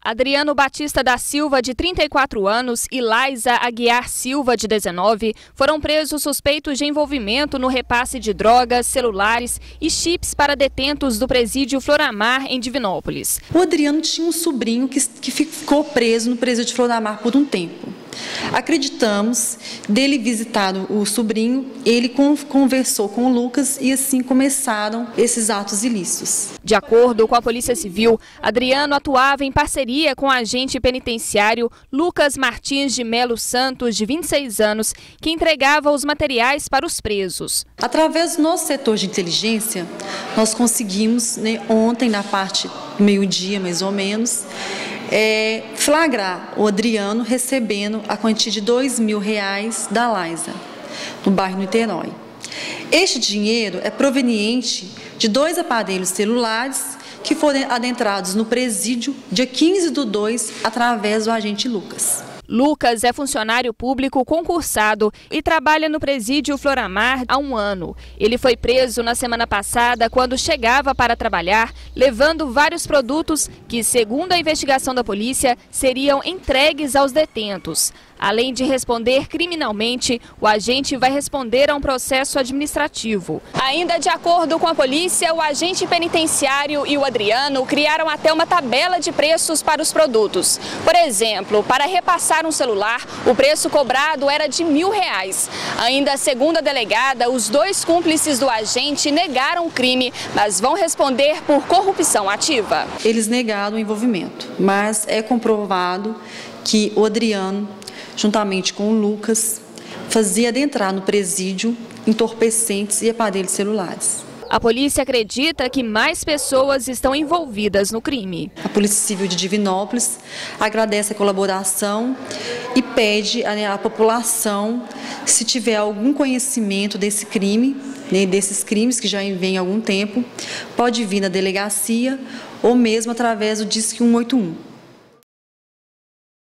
Adriano Batista da Silva, de 34 anos, e Laisa Aguiar Silva, de 19, foram presos suspeitos de envolvimento no repasse de drogas, celulares e chips para detentos do presídio Floramar, em Divinópolis. O Adriano tinha um sobrinho que, que ficou preso no presídio Floramar por um tempo. Acreditamos, dele visitado o sobrinho, ele conversou com o Lucas e assim começaram esses atos ilícitos. De acordo com a Polícia Civil, Adriano atuava em parceria com o agente penitenciário Lucas Martins de Melo Santos, de 26 anos, que entregava os materiais para os presos. Através do nosso setor de inteligência, nós conseguimos, né, ontem, na parte meio-dia mais ou menos, é, flagrar o Adriano recebendo a quantia de dois mil reais da Laisa, no bairro Niterói. Este dinheiro é proveniente de dois aparelhos celulares que foram adentrados no presídio dia 15 do 2 através do agente Lucas. Lucas é funcionário público concursado e trabalha no presídio Floramar há um ano. Ele foi preso na semana passada quando chegava para trabalhar, levando vários produtos que, segundo a investigação da polícia, seriam entregues aos detentos. Além de responder criminalmente, o agente vai responder a um processo administrativo. Ainda de acordo com a polícia, o agente penitenciário e o Adriano criaram até uma tabela de preços para os produtos. Por exemplo, para repassar um celular, o preço cobrado era de mil reais. Ainda segundo a delegada, os dois cúmplices do agente negaram o crime, mas vão responder por corrupção ativa. Eles negaram o envolvimento, mas é comprovado que o Adriano juntamente com o Lucas, fazia adentrar no presídio entorpecentes e aparelhos celulares. A polícia acredita que mais pessoas estão envolvidas no crime. A Polícia Civil de Divinópolis agradece a colaboração e pede à população, se tiver algum conhecimento desse crime, né, desses crimes que já vêm há algum tempo, pode vir na delegacia ou mesmo através do Disque 181.